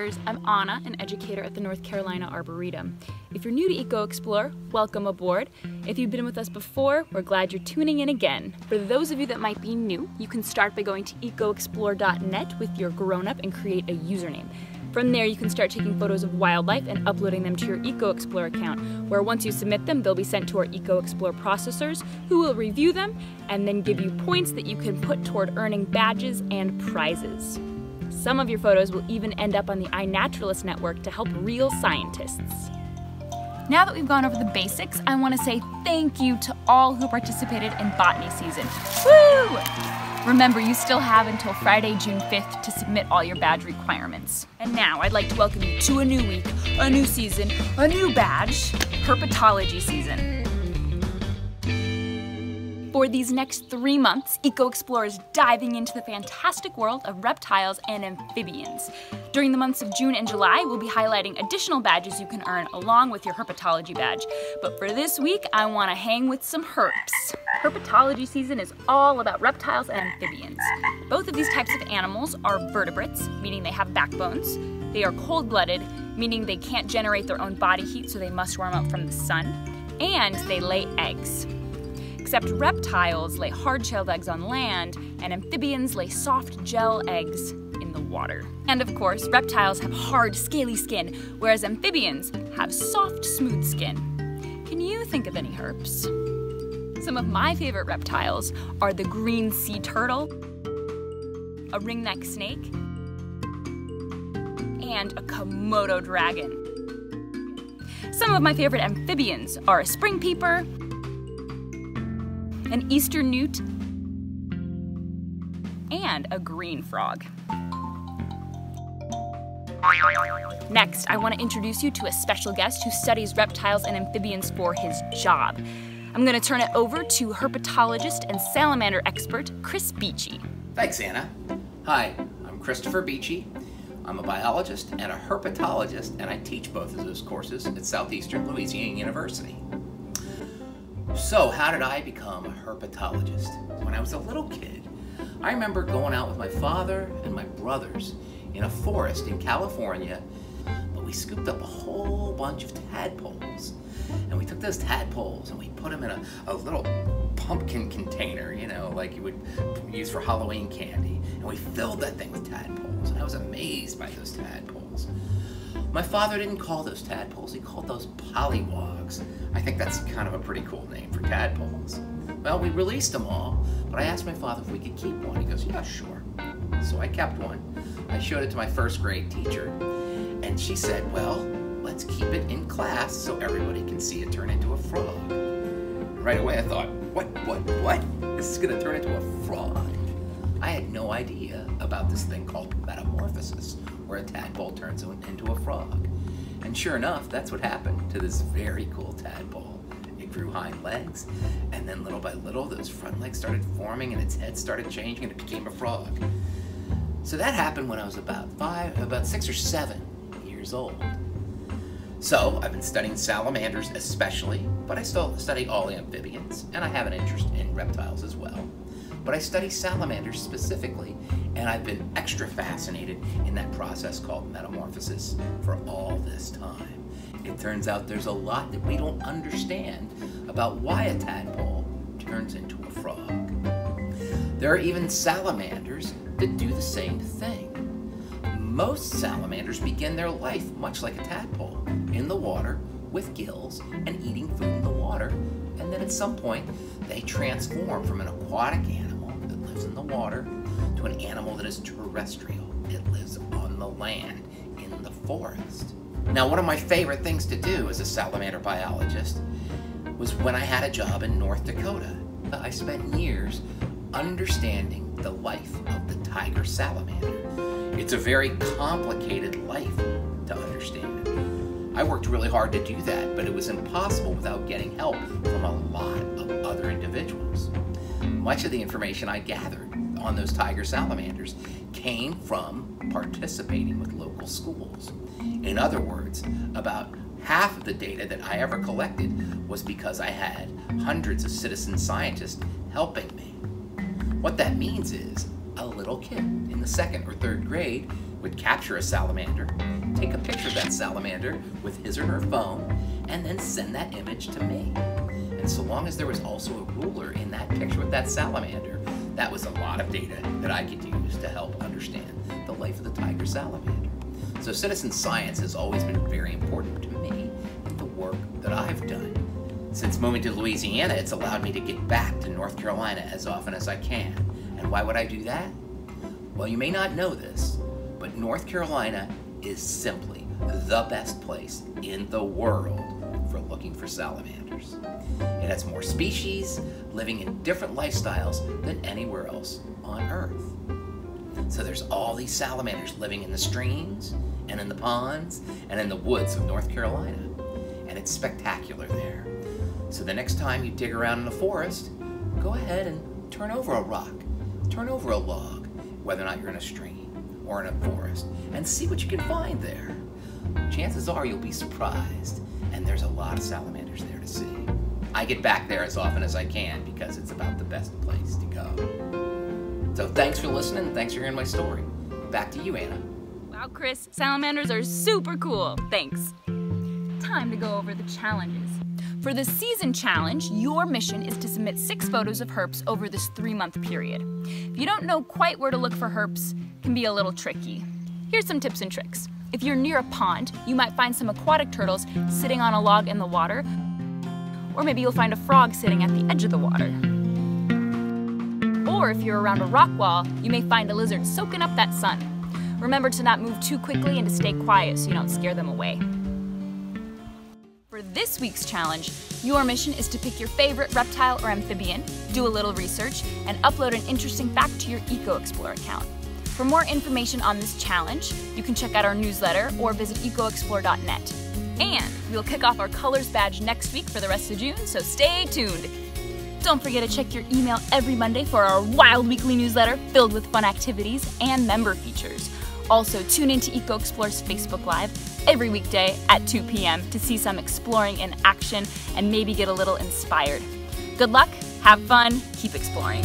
Explorers. I'm Anna, an educator at the North Carolina Arboretum. If you're new to Eco Explore, welcome aboard. If you've been with us before, we're glad you're tuning in again. For those of you that might be new, you can start by going to ecoexplore.net with your grown up and create a username. From there, you can start taking photos of wildlife and uploading them to your EcoExplore account, where once you submit them, they'll be sent to our EcoExplore processors, who will review them and then give you points that you can put toward earning badges and prizes. Some of your photos will even end up on the iNaturalist network to help real scientists. Now that we've gone over the basics, I want to say thank you to all who participated in botany season. Woo! Remember, you still have until Friday, June 5th to submit all your badge requirements. And now I'd like to welcome you to a new week, a new season, a new badge, herpetology season. For these next three months, Eco Explore is diving into the fantastic world of reptiles and amphibians. During the months of June and July, we'll be highlighting additional badges you can earn along with your herpetology badge. But for this week, I want to hang with some herps. Herpetology season is all about reptiles and amphibians. Both of these types of animals are vertebrates, meaning they have backbones. They are cold-blooded, meaning they can't generate their own body heat, so they must warm up from the sun. And they lay eggs except reptiles lay hard-shelled eggs on land, and amphibians lay soft gel eggs in the water. And of course, reptiles have hard, scaly skin, whereas amphibians have soft, smooth skin. Can you think of any herps? Some of my favorite reptiles are the green sea turtle, a ringneck snake, and a Komodo dragon. Some of my favorite amphibians are a spring peeper, an eastern newt, and a green frog. Next, I want to introduce you to a special guest who studies reptiles and amphibians for his job. I'm going to turn it over to herpetologist and salamander expert Chris Beachy. Thanks, Anna. Hi, I'm Christopher Beachy. I'm a biologist and a herpetologist, and I teach both of those courses at Southeastern Louisiana University. So, how did I become a herpetologist? When I was a little kid, I remember going out with my father and my brothers in a forest in California, but we scooped up a whole bunch of tadpoles. And we took those tadpoles and we put them in a, a little pumpkin container, you know, like you would use for Halloween candy. And we filled that thing with tadpoles. And I was amazed by those tadpoles. My father didn't call those tadpoles, he called those pollywogs. I think that's kind of a pretty cool name for tadpoles. Well, we released them all, but I asked my father if we could keep one. He goes, yeah, sure. So I kept one. I showed it to my first grade teacher, and she said, well, let's keep it in class so everybody can see it turn into a frog. Right away I thought, what, what, what? This is gonna turn into a frog? I had no idea about this thing called metamorphosis, where a tadpole turns into a frog. And sure enough, that's what happened to this very cool tadpole. It grew hind legs, and then little by little, those front legs started forming, and its head started changing, and it became a frog. So that happened when I was about five, about six or seven years old. So I've been studying salamanders especially, but I still study all amphibians, and I have an interest in reptiles as well but I study salamanders specifically, and I've been extra fascinated in that process called metamorphosis for all this time. It turns out there's a lot that we don't understand about why a tadpole turns into a frog. There are even salamanders that do the same thing. Most salamanders begin their life much like a tadpole, in the water with gills and eating food in the water, and then at some point they transform from an aquatic animal that lives in the water to an animal that is terrestrial. It lives on the land, in the forest. Now, one of my favorite things to do as a salamander biologist was when I had a job in North Dakota. I spent years understanding the life of the tiger salamander. It's a very complicated life to understand. I worked really hard to do that, but it was impossible without getting help from a lot of other individuals much of the information I gathered on those tiger salamanders came from participating with local schools. In other words, about half of the data that I ever collected was because I had hundreds of citizen scientists helping me. What that means is a little kid in the second or third grade would capture a salamander, take a picture of that salamander with his or her phone, and then send that image to me. And so long as there was also a ruler in that picture with that salamander, that was a lot of data that I could use to help understand the life of the tiger salamander. So citizen science has always been very important to me in the work that I've done. Since moving to Louisiana, it's allowed me to get back to North Carolina as often as I can. And why would I do that? Well, you may not know this, but North Carolina is simply the best place in the world for looking for salamanders. It has more species living in different lifestyles than anywhere else on Earth. So there's all these salamanders living in the streams and in the ponds and in the woods of North Carolina. And it's spectacular there. So the next time you dig around in the forest, go ahead and turn over a rock, turn over a log, whether or not you're in a stream or in a forest, and see what you can find there. Chances are you'll be surprised, and there's a lot of salamanders there to see. I get back there as often as I can because it's about the best place to go. So thanks for listening, thanks for hearing my story. Back to you, Anna. Wow, Chris, salamanders are super cool. Thanks. Time to go over the challenges. For the season challenge, your mission is to submit six photos of herps over this three month period. If you don't know quite where to look for herps, can be a little tricky. Here's some tips and tricks. If you're near a pond, you might find some aquatic turtles sitting on a log in the water, or maybe you'll find a frog sitting at the edge of the water. Or if you're around a rock wall, you may find a lizard soaking up that sun. Remember to not move too quickly and to stay quiet so you don't scare them away. This week's challenge, your mission is to pick your favorite reptile or amphibian, do a little research, and upload an interesting fact to your EcoExplore account. For more information on this challenge, you can check out our newsletter or visit ecoexplore.net. And we'll kick off our colors badge next week for the rest of June, so stay tuned. Don't forget to check your email every Monday for our wild weekly newsletter filled with fun activities and member features. Also, tune into EcoExplore's Facebook Live every weekday at 2 p.m. to see some exploring in action and maybe get a little inspired. Good luck, have fun, keep exploring.